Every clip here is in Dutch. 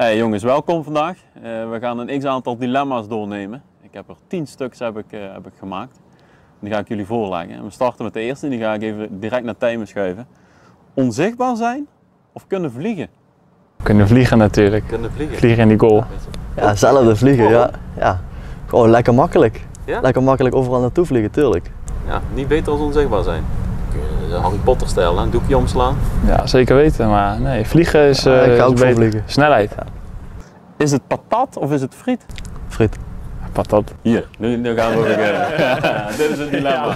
Hey jongens, welkom vandaag. Eh, we gaan een x aantal dilemma's doornemen. Ik heb er 10 stuks heb ik, eh, heb ik gemaakt. Die ga ik jullie voorleggen. En we starten met de eerste, die ga ik even direct naar Tijmen schuiven. Onzichtbaar zijn of kunnen vliegen? Kunnen vliegen natuurlijk. Kunnen vliegen. Vliegen in die goal. Ja, zelfde vliegen, ja. ja. Gewoon lekker makkelijk. Ja? Lekker makkelijk overal naartoe vliegen, tuurlijk. Ja, niet beter als onzichtbaar zijn. Eh, Harry Potter stijl, een doekje omslaan. Ja, zeker weten. Maar nee, vliegen is, Ja, ik eh, ga ook is voor beter. vliegen. Snelheid. Is het patat of is het friet? Friet. Patat. Hier, nu, nu gaan we beginnen. Dit is het dilemma.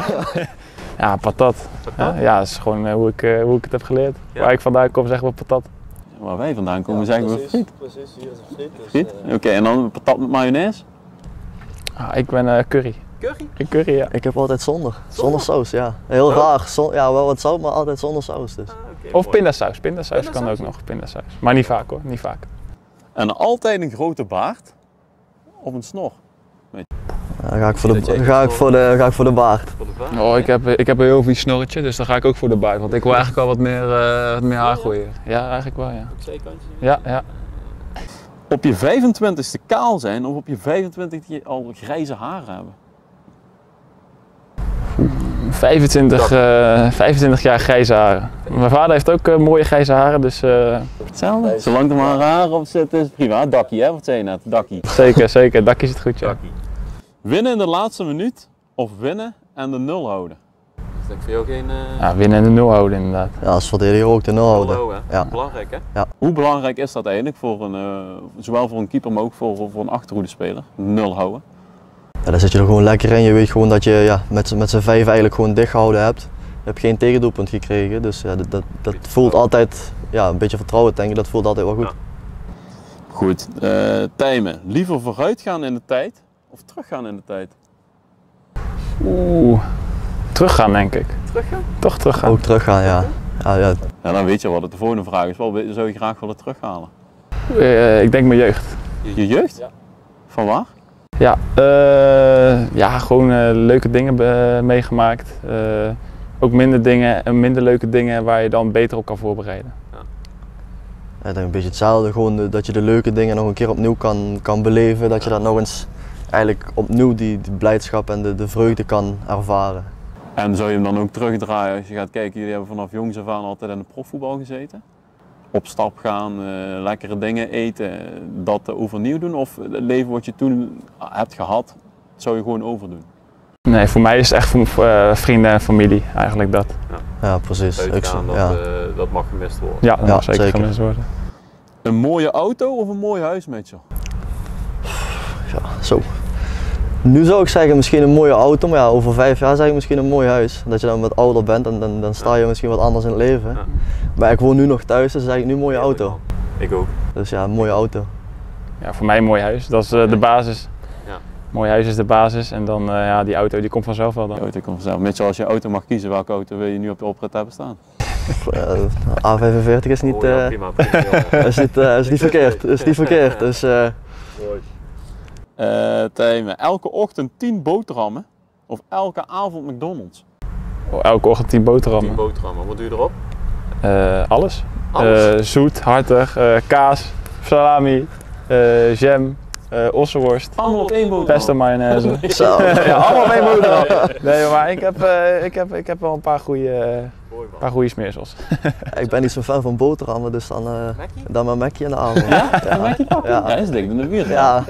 Ja, patat. Ja, ja, dat is gewoon eh, hoe, ik, eh, hoe ik het heb geleerd. Ja. Waar ik vandaan kom zeggen we patat. Waar wij vandaan komen zeggen we friet. Precies, hier is een friet. Dus, Friet? Oké, en dan patat met mayonaise? Ah, ik ben eh, curry. Curry? Ik curry, ja. Ik heb altijd zonder. Zonder saus, ja. Heel raar. Zon- ja, wel wat zout, maar altijd zonder saus. Dus. Of pindasaus. Pindasaus kan Pindasaus? ook nog. Pindasaus. Maar niet vaak hoor, niet vaak. En altijd een grote baard of een snor? Dan ga ik voor de, ga ik voor de, ga ik voor de baard. Voor de baard? Oh, ik heb, eh, ik heb een heel vies snorretje, dus dan ga ik ook voor de baard. Want ik wil eigenlijk wel wat meer, eh, wat meer haar groeien. Ja, eigenlijk wel, ja. Ja, ja. Op je 25ste kaal zijn of op je 25ste al grijze haren hebben? 25, eh 25 jaar grijze haren. Mijn vader heeft ook eh, mooie grijze haren, dus eh, Hetzelfde. Zolang er maar haren op zitten is het prima. Dakkie hè, wat zei je net? Dakkie. zeker, zeker. Dakje zit goed, ja. Winnen in de laatste minuut of winnen en de nul houden? Dat voor jou geen Ja, winnen en de nul houden inderdaad. Ja, als verdediger ook de nul houden. Ja. Belangrijk hè? Ja. Hoe belangrijk is dat eigenlijk voor een, eh, zowel voor een keeper maar ook voor, voor een achterhoede speler? Nul houden. Ja, dan zit je er gewoon lekker in. Je weet gewoon dat je ja, met, z'n- met z'n vijf eigenlijk gewoon dicht gehouden hebt. Je hebt geen tegendoelpunt gekregen. Dus ja, dat, dat, dat voelt altijd, ja, een beetje vertrouwen denk ik, dat voelt altijd wel goed. Goed. eh Tijmen, liever vooruit gaan in de tijd of teruggaan in de tijd? Oeh, teruggaan denk ik. Teruggaan? Toch teruggaan. Ook teruggaan, ja. ja, ja. Ja, dan weet je wat het de volgende vraag is. Wat zou je graag willen terughalen? Eh, ik denk mijn jeugd. Je jeugd? Ja. Van waar? Ja, eh, ja gewoon leuke dingen be- meegemaakt. Eh, ook minder dingen en minder leuke dingen waar je dan beter op kan voorbereiden. Ja, ik denk een beetje hetzelfde, gewoon de- dat je de leuke dingen nog een keer opnieuw kan, kan beleven. Dat je dat nog eens eigenlijk opnieuw die, die blijdschap en de, de vreugde kan ervaren. En zou je hem dan ook terugdraaien als je gaat kijken, jullie hebben vanaf jongs af aan altijd in de profvoetbal gezeten? Op stap gaan, eh, lekkere dingen eten, eh, dat eh, overnieuw doen? Of het leven wat je toen hebt gehad, zou je gewoon overdoen? Nee, voor mij is het echt voor eh, vrienden en familie eigenlijk dat. Ja, precies. Ik- ja. dat mag gemist worden. Ja, dat Ja, mag zeker, zeker. gemist worden. Een mooie auto of een mooi huis, Mitchell? Ja, zo. Nu zou ik zeggen misschien een mooie auto, maar ja, over vijf jaar zeg ik misschien een mooi huis. Dat je dan wat ouder bent en dan, dan sta je misschien wat anders in het leven. Ja. Maar ik woon nu nog thuis, dus zeg ik nu een mooie auto. Ik ook. Dus ja, een mooie auto. Ja, voor mij een mooi huis. Dat is eh, de basis. Ja. Mooi huis is de basis en dan eh, ja, die auto die komt vanzelf wel dan. De auto komt vanzelf. Mitchell, als je auto mag kiezen, welke auto wil je nu op de oprit hebben staan? Eh, A45 is niet, eh, prima, prima. is niet, eh, is niet verkeerd. Is niet verkeerd. Dus eh, Eh Tijmen, elke ochtend 10 boterhammen of elke avond McDonald's? Oh, elke ochtend 10 boterhammen. boterhammen, wat doe je erop? Eh, alles. Alles? Eh, zoet, hartig, eh, kaas, salami, eh, jam, eh ossenworst, Allemaal op één boterham? pesto mayonaise. zo. ja, allemaal op één boterham. Nee, maar ik heb, eh, ik heb, ik heb wel een paar goede, paar goede smeersels. ik ben niet zo fan van boterhammen, dus dan, eh dan maar Mackie in de avond. Ja? Ja, Mackie pakken? Ja. Ja, is dik in de buurt. Ja,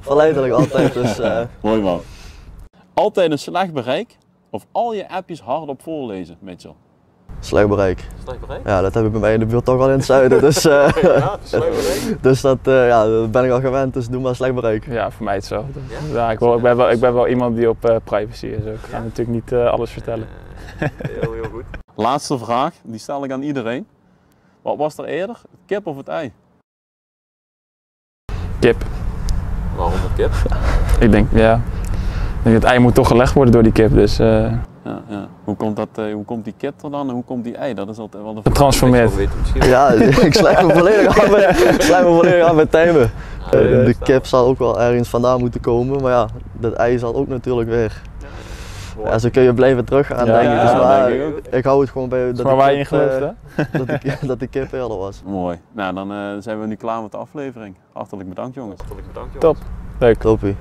verleidelijk altijd. Dus, eh, Mooi man. Altijd een slecht bereik of al je appjes hardop voorlezen, Mitchell? Slecht bereik. Slecht bereik? Ja, dat heb ik bij mij in de buurt toch al in het zuiden. Dus, eh, Ja, slecht bereik. dus dat, eh, ja, dat ben ik al gewend, dus doe maar slecht bereik. Ja, voor mij hetzelfde. Ja? ik, wil, ik, ben wel, ik ben wel iemand die op eh, privacy is ook. Ik ga natuurlijk niet eh, alles vertellen. Heel, heel goed. Laatste vraag, die stel ik aan iedereen. Wat was er eerder, het kip of het ei? Kip. Waarom het kip? Ik denk, ja. Ik denk, het ei moet toch gelegd worden door die kip, dus eh, Ja, ja. Hoe, komt dat, eh, hoe komt die kip er dan en hoe komt die ei? Dat is altijd wel de getransformeerd. Ja, ik sluit me volledig aan bij, ik sluit me volledig aan bij Tijmen. Eh, de kip zal ook wel ergens vandaan moeten komen, maar ja, dat ei zal ook natuurlijk weer. Ja, zo kun je blijven terug aan Ja, denken. ja, Dus dat maar, denk ik ook. ik hou het gewoon bij dat, maar die waar je in kip, gelooft, eh, hè? dat, die, dat die kip eerder was. Mooi. Nou, dan eh, zijn we nu klaar met de aflevering. Hartelijk bedankt jongens. Top. Leuk. Toppie.